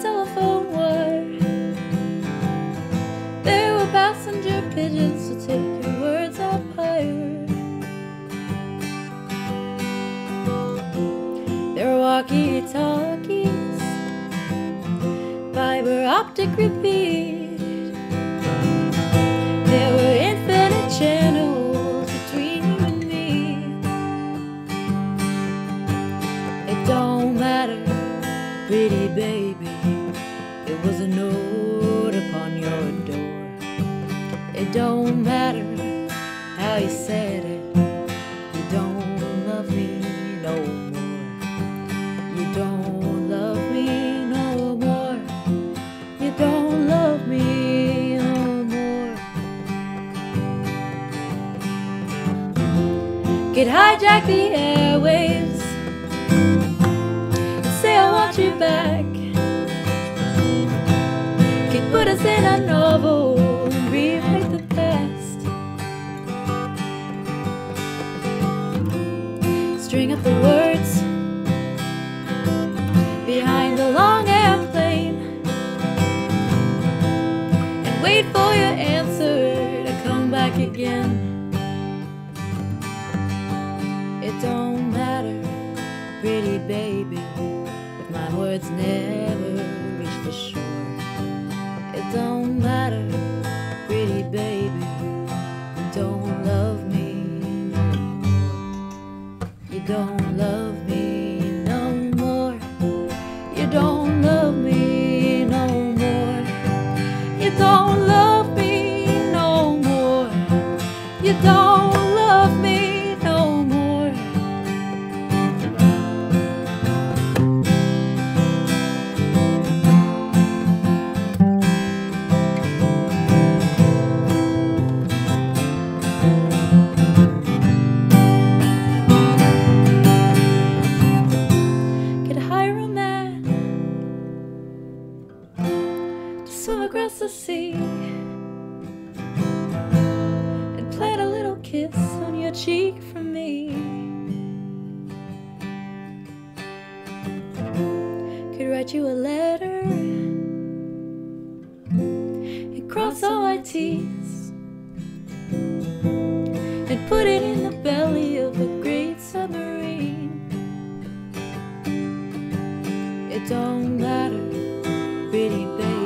telephone wire. There were passenger pigeons, to take your words up higher. There were walkie talkies, fiber optic repeaters. baby, it was a note upon your door. It don't matter how you said it, you don't love me no more. You don't love me no more. You don't love me no more. Get hijacked the airwaves. Us in a novel rewrite the past. String up the words behind the long airplane and wait for your answer to come back again. It don't matter, pretty baby, if my words never reach the shore. It don't matter, pretty baby, you don't love me. You don't love me and plant a little kiss on your cheek for me. Could write you a letter and cross all my T's and put it in the belly of a great submarine. It don't matter, pretty baby.